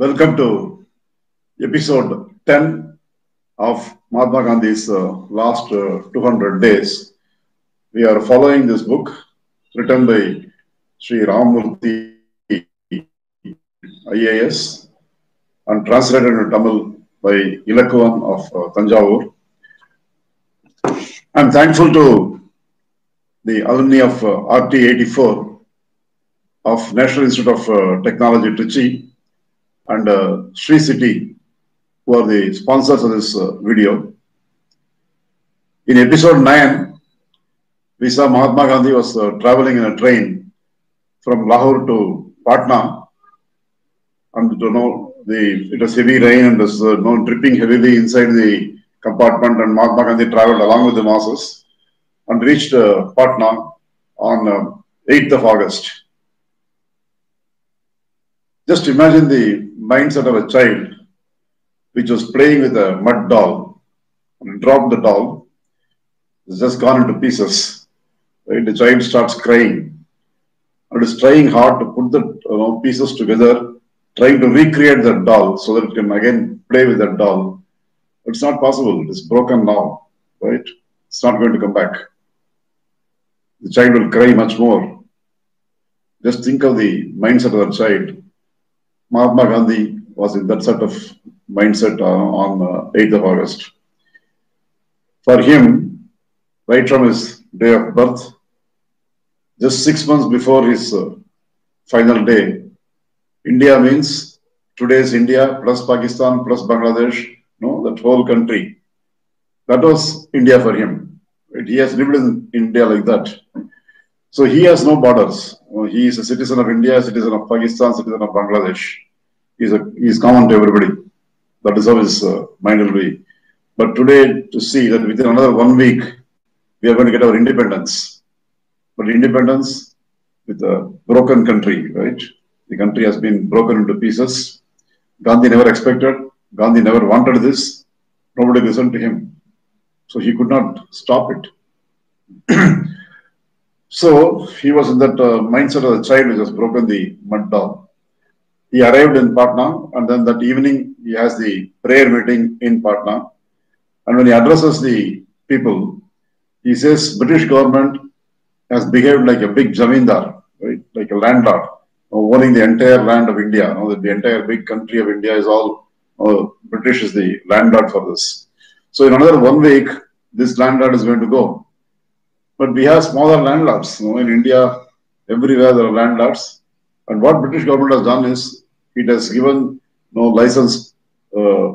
Welcome to episode 10 of Mahatma Gandhi's uh, last uh, 200 days. We are following this book written by Sri Ramamurthy IAS and translated into Tamil by Ilakwan of uh, Tanjavur. I'm thankful to the alumni of uh, RT 84 of National Institute of uh, Technology, Trichy, and uh, Sri City, who are the sponsors of this uh, video. In episode 9, we saw Mahatma Gandhi was uh, traveling in a train from Lahore to Patna, and you know, the, it was heavy rain and was uh, no, dripping heavily inside the compartment, and Mahatma Gandhi traveled along with the masses and reached uh, Patna on uh, 8th of August. Just imagine the mindset of a child which was playing with a mud doll and dropped the doll. It's just gone into pieces. Right? The child starts crying and is trying hard to put the you know, pieces together, trying to recreate that doll so that it can again play with that doll. It's not possible. It's broken now, right? It's not going to come back. The child will cry much more. Just think of the mindset of the child. Mahatma Gandhi was in that sort of mindset uh, on uh, 8th of August. For him, right from his day of birth, just six months before his uh, final day, India means today's India plus Pakistan plus Bangladesh, no, that whole country. That was India for him. He has lived in India like that. So he has no borders. He is a citizen of India, citizen of Pakistan, citizen of Bangladesh. He's, a, he's common to everybody. That is how his uh, mind will be. But today, to see that within another one week, we are going to get our independence. But independence with a broken country, right? The country has been broken into pieces. Gandhi never expected, Gandhi never wanted this. Nobody listened to him. So he could not stop it. So he was in that uh, mindset of the child which has broken the mud doll. He arrived in Patna and then that evening he has the prayer meeting in Patna. And when he addresses the people, he says British government has behaved like a big zamindar, right? Like a landlord, owning the entire land of India. You know, the entire big country of India is all uh, British is the landlord for this. So in another one week, this landlord is going to go. But we have smaller landlords. You know, in India, everywhere there are landlords. And what British government has done is it has given no license uh,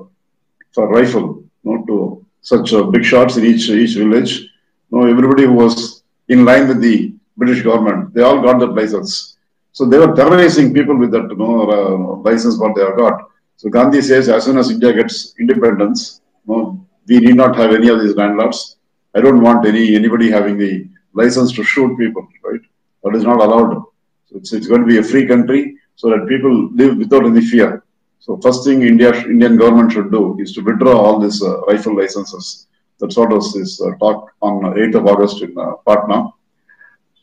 for rifle you know, to such uh, big shots in each each village. You know, everybody who was in line with the British government, they all got that license. So they were terrorizing people with that you know, uh, license what they have got. So Gandhi says as soon as India gets independence, you know, we need not have any of these landlords. I don't want any anybody having the license to shoot people, right? That is not allowed. So it's, it's going to be a free country so that people live without any fear. So first thing India, Indian government should do is to withdraw all these uh, rifle licenses. That's what was his uh, talk on 8th of August in uh, Patna.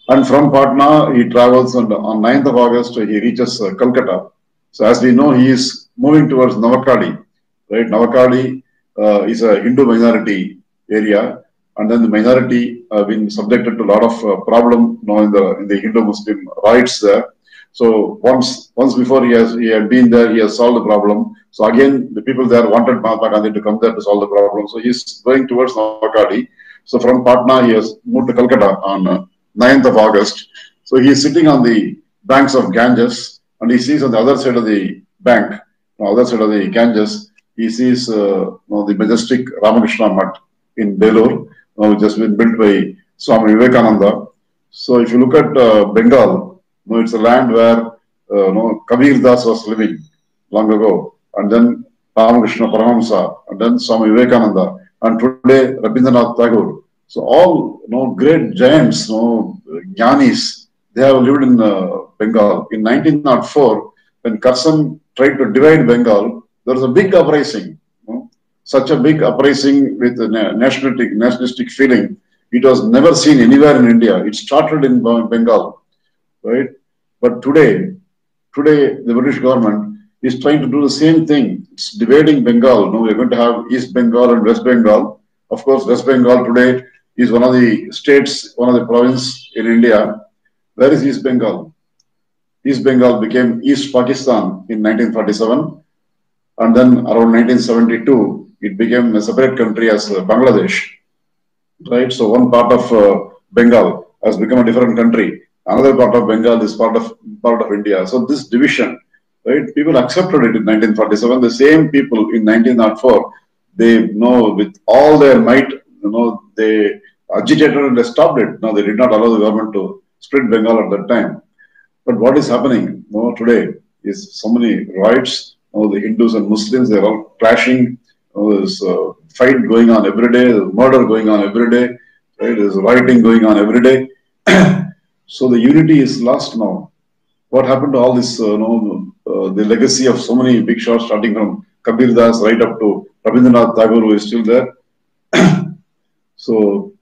And from Patna, he travels and on 9th of August, he reaches uh, Calcutta. So as we know, he is moving towards Navakali, right? Navakali uh, is a Hindu minority area and then the minority have been subjected to a lot of uh, problem you know, in the in the Hindu-Muslim rights there. So once once before he has he had been there, he has solved the problem. So again, the people there wanted Mahatma Gandhi to come there to solve the problem. So he's going towards Navakali. So from Patna, he has moved to Calcutta on uh, 9th of August. So he is sitting on the banks of Ganges, and he sees on the other side of the bank, on the other side of the Ganges, he sees uh, you know, the majestic Ramakrishna Mutt in Belur uh, which has been built by Swami Vivekananda. So if you look at uh, Bengal, you know, it's a land where uh, you know, Kabir Das was living long ago, and then Ramakrishna Paramahamsa, and then Swami Vivekananda, and today Rabindranath Tagore. So all you know, great giants, you know, jnanis, they have lived in uh, Bengal. In 1904, when Curzon tried to divide Bengal, there was a big uprising such a big uprising with a nationalistic, nationalistic feeling. It was never seen anywhere in India. It started in Bengal, right? But today, today the British government is trying to do the same thing. It's dividing Bengal. No, we're going to have East Bengal and West Bengal. Of course, West Bengal today is one of the states, one of the province in India. Where is East Bengal? East Bengal became East Pakistan in 1947. And then around 1972, it became a separate country as uh, Bangladesh. Right? So one part of uh, Bengal has become a different country. Another part of Bengal is part of part of India. So this division, right? People accepted it in 1947. The same people in 1904, they know with all their might, you know, they agitated and they stopped it. Now they did not allow the government to split Bengal at that time. But what is happening you know, today is so many riots. You know, the Hindus and Muslims, they're all clashing. Know, there's a fight going on every day, there's murder going on every day, right? There's rioting going on every day. so the unity is lost now. What happened to all this, uh, you know, uh, the legacy of so many big shots starting from Kabir Das right up to Rabindranath Tagore who is still there. so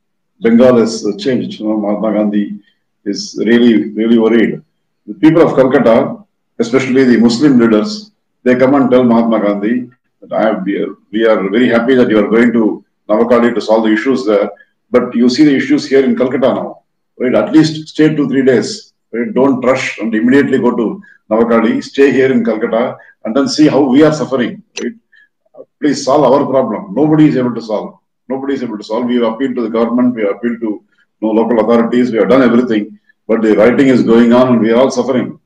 Bengal has changed. You know, Mahatma Gandhi is really, really worried. The people of Calcutta, especially the Muslim leaders, they come and tell Mahatma Gandhi I we, are, we are very happy that you are going to Navakali to solve the issues there, but you see the issues here in Calcutta now. Right? At least stay two, three days. Right? Don't rush and immediately go to Navakali. Stay here in Calcutta and then see how we are suffering. Right? Please solve our problem. Nobody is able to solve. Nobody is able to solve. We have appealed to the government. We have appealed to you know, local authorities. We have done everything. But the writing is going on and we are all suffering.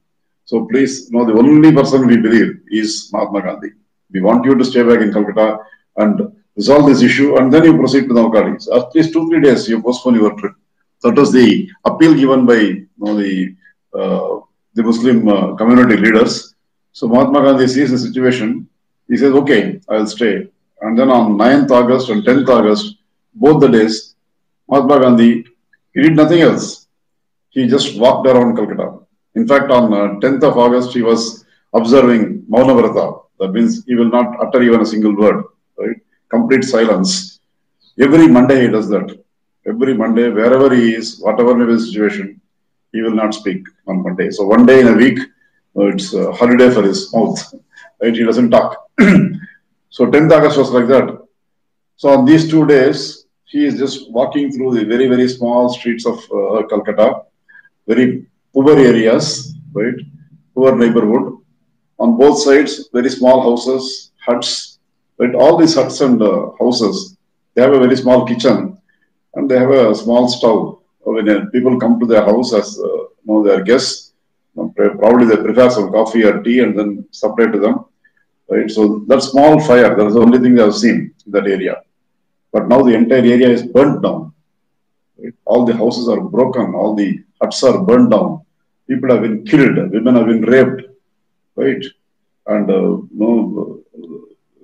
So please, you know, the only person we believe is Mahatma Gandhi. We want you to stay back in Calcutta and resolve this issue and then you proceed to Navakali. So at least two, three days you postpone your trip. That was the appeal given by you know, the, uh, the Muslim uh, community leaders. So Mahatma Gandhi sees the situation. He says, okay, I'll stay. And then on 9th August and 10th August, both the days, Mahatma Gandhi, he did nothing else. He just walked around Calcutta. In fact, on uh, 10th of August, he was observing Maunavrata. That means he will not utter even a single word, right? Complete silence. Every Monday he does that. Every Monday, wherever he is, whatever may be the situation, he will not speak on Monday. So one day in a week, uh, it's a holiday for his mouth. Right? He doesn't talk. so 10th August was like that. So on these two days, he is just walking through the very, very small streets of uh, Calcutta, very poor areas, right? Poor neighborhood. On both sides, very small houses, huts, But All these huts and uh, houses, they have a very small kitchen and they have a small stove. When uh, people come to their house as uh, you know, their guests, know, probably they prepare some coffee or tea and then supply to them. Right? So that small fire, that is the only thing they have seen in that area. But now the entire area is burnt down. Right? All the houses are broken, all the huts are burned down. People have been killed, women have been raped, right? And uh, you know,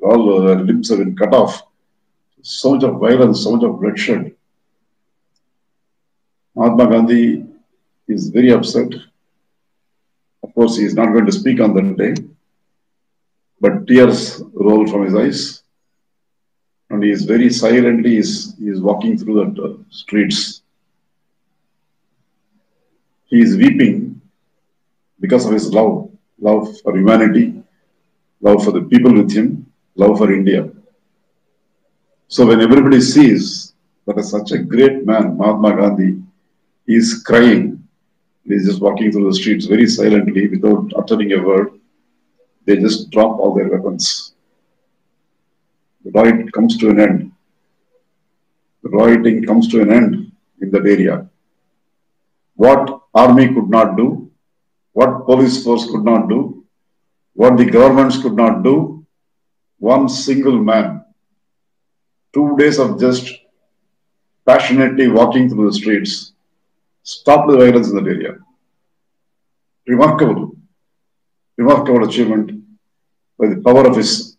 all their limbs have been cut off. So much of violence, so much of bloodshed. Mahatma Gandhi is very upset. Of course, he is not going to speak on that day, but tears roll from his eyes. And he is very silently, is, he is walking through the uh, streets. He is weeping because of his love, love for humanity, love for the people with him, love for India. So when everybody sees that such a great man, Mahatma Gandhi, is crying. He is just walking through the streets very silently without uttering a word. They just drop all their weapons. The riot comes to an end. The rioting comes to an end in that area. What army could not do, what police force could not do, what the governments could not do, one single man, two days of just passionately walking through the streets, stopped the violence in that area. Remarkable, remarkable achievement by the power of his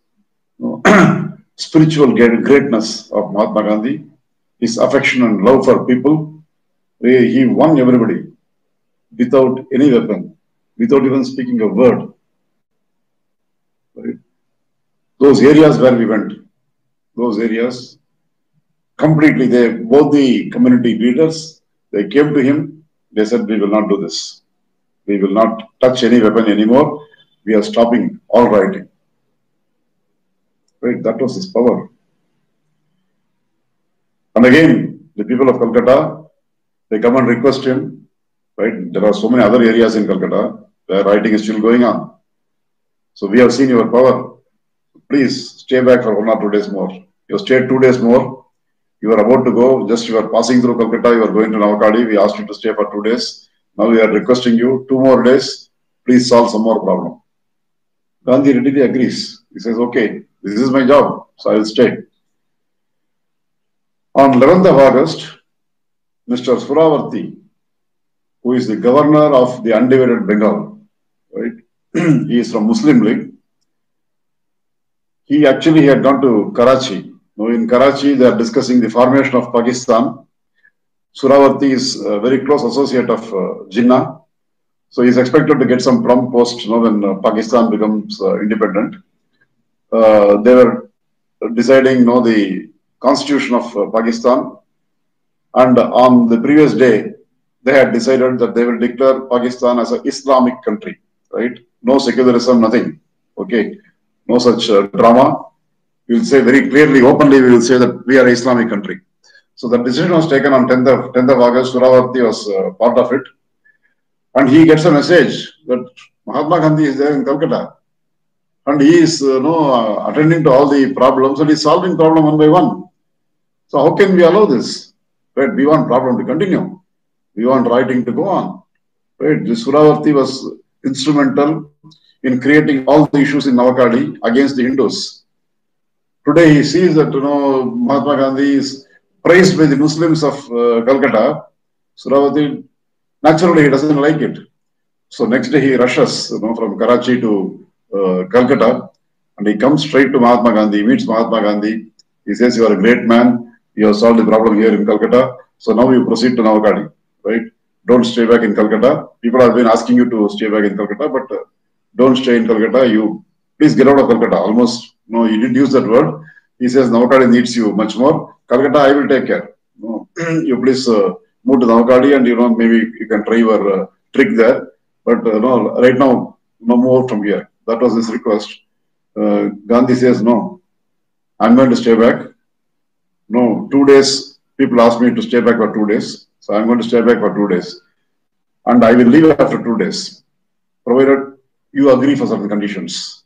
you know, spiritual greatness of Mahatma Gandhi, his affection and love for people. He won everybody without any weapon, without even speaking a word. Right? Those areas where we went, those areas, completely, they both the community leaders, they came to him, they said, we will not do this. We will not touch any weapon anymore. We are stopping all rioting. Right, that was his power. And again, the people of Calcutta, they come and request him. Right, there are so many other areas in Calcutta where rioting is still going on. So we have seen your power. Please stay back for one or two days more. You stayed two days more. You are about to go, just you are passing through Calcutta, you are going to Navakadi. We asked you to stay for two days. Now we are requesting you two more days. Please solve some more problem. Gandhi readily agrees. He says, okay, this is my job, so I will stay. On 11th of August, Mr. Suhrawardy, who is the governor of the undivided Bengal? he is from Muslim League. He actually had gone to Karachi. Now in Karachi, they are discussing the formation of Pakistan. Suhrawardy is a very close associate of uh, Jinnah. So he's expected to get some plum post you know, when uh, Pakistan becomes uh, independent. Uh, they were deciding you know, the constitution of uh, Pakistan. And on the previous day, they had decided that they will declare Pakistan as an Islamic country, right? No secularism, nothing. Okay, no such uh, drama. We will say very clearly, openly, we will say that we are an Islamic country. So the decision was taken on 10th of, 10th of August. Suhrawardy was uh, part of it. And he gets a message that Mahatma Gandhi is there in Calcutta. And he is uh, no, uh, attending to all the problems and he's solving problem one by one. So how can we allow this? Right? We want problem to continue. We want writing to go on. Right? This Suhrawardy was instrumental in creating all the issues in Navakadi against the Hindus. Today he sees that you know Mahatma Gandhi is praised by the Muslims of uh, Calcutta. Suhrawardy naturally he doesn't like it. So next day he rushes you know from Karachi to uh, Calcutta and he comes straight to Mahatma Gandhi, he meets Mahatma Gandhi. He says, You are a great man, you have solved the problem here in Calcutta. So now you proceed to Navakadi, right? Don't stay back in Calcutta. People have been asking you to stay back in Calcutta, but uh, don't stay in Calcutta. You please get out of Calcutta. Almost, no, you didn't use that word. He says, Navakadi needs you much more. Calcutta, I will take care. No, you please uh, move to Navakadi and you know maybe you can try your uh, trick there. But uh, no, right now, no move from here. That was his request. Uh, Gandhi says, no, I'm going to stay back. No, two days, people asked me to stay back for two days. So I'm going to stay back for two days. And I will leave after two days, provided you agree for certain conditions.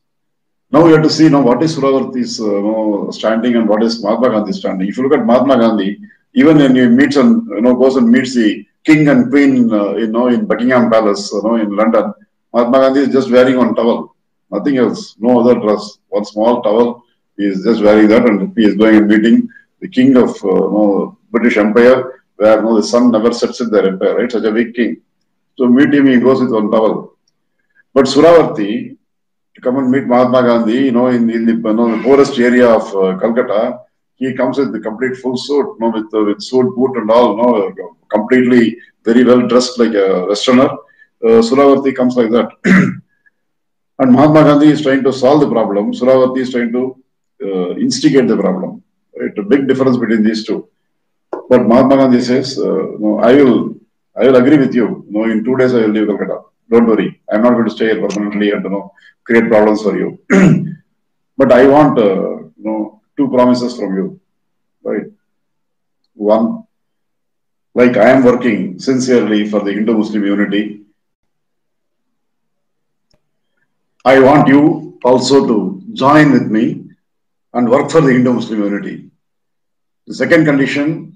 Now we have to see now what is Suhrawardy's uh, standing and what is Mahatma Gandhi's standing. If you look at Mahatma Gandhi, even when he meets and you know goes and meets the king and queen, uh, you know, in Buckingham Palace, you know, in London, Mahatma Gandhi is just wearing one towel, nothing else, no other dress, one small towel. He is just wearing that, and he is going and meeting the king of uh, you know, British Empire, where know, the sun never sets in their empire, right? Such a big king. So meet him, he goes with one towel. But Suhrawardy, come and meet Mahatma Gandhi, you know, in, in the, you know, the poorest area of uh, Calcutta, he comes with the complete full suit, you know, with uh, with suit, boot, and all, you know, completely very well dressed like a westerner. Uh, Suhrawardy comes like that, and Mahatma Gandhi is trying to solve the problem. Suhrawardy is trying to uh, instigate the problem. Right? A big difference between these two. But Mahatma Gandhi says, uh, "No, I will, I will agree with you. No, in two days I will leave Calcutta. Don't worry, I'm not going to stay here permanently and you know create problems for you. but I want, uh, you know, two promises from you, right? One, like I am working sincerely for the Hindu-Muslim unity. I want you also to join with me and work for the Hindu-Muslim unity. The second condition,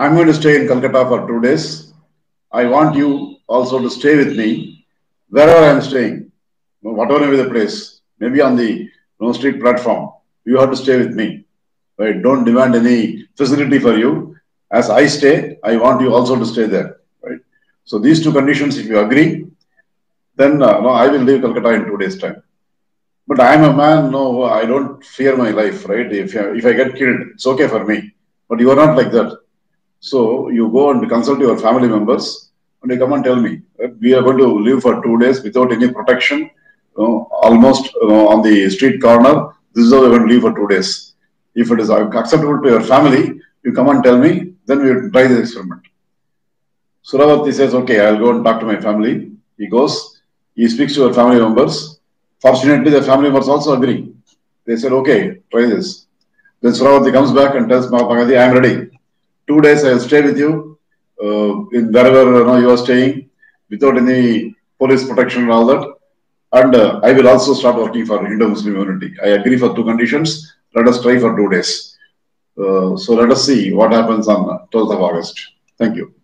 I'm going to stay in Calcutta for two days. I want you also to stay with me wherever I'm staying, whatever may be the place, maybe on the you street platform. You have to stay with me. Right? Don't demand any facility for you. As I stay, I want you also to stay there. Right? So these two conditions, if you agree, then uh, no, I will leave Calcutta in two days' time. But I am a man, no, I don't fear my life, right? If, if I get killed, it's okay for me. But you are not like that. So you go and consult your family members and you come and tell me, eh, we are going to live for two days without any protection, you know, almost you know, on the street corner. This is how we're going to live for two days. If it is acceptable to your family, you come and tell me, then we will try the experiment. Suhrawardy says, okay, I'll go and talk to my family. He goes, he speaks to her family members. Fortunately, the family members also agree. They said, okay, try this. Then Suhrawardy comes back and tells Mahatma Gandhi, I am ready. Two days I will stay with you uh, in wherever you, know, you are staying without any police protection and all that. And uh, I will also start working for Hindu-Muslim unity. I agree for two conditions. Let us try for two days. Uh, so let us see what happens on 12th of August. Thank you.